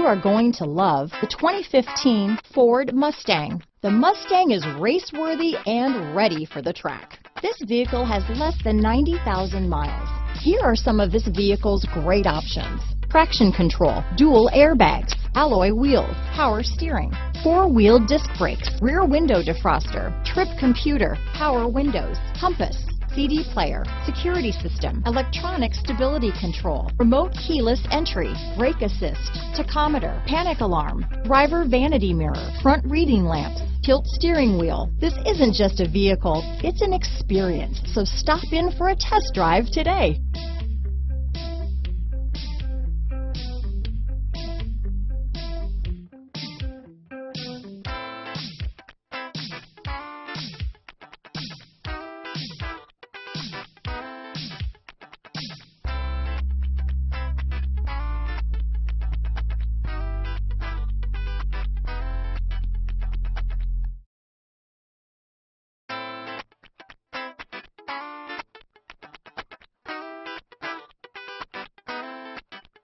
you are going to love the 2015 Ford Mustang. The Mustang is race-worthy and ready for the track. This vehicle has less than 90,000 miles. Here are some of this vehicle's great options. Traction control, dual airbags, alloy wheels, power steering, four-wheel disc brakes, rear window defroster, trip computer, power windows, compass, CD player, security system, electronic stability control, remote keyless entry, brake assist, tachometer, panic alarm, driver vanity mirror, front reading lamps, tilt steering wheel. This isn't just a vehicle, it's an experience. So stop in for a test drive today.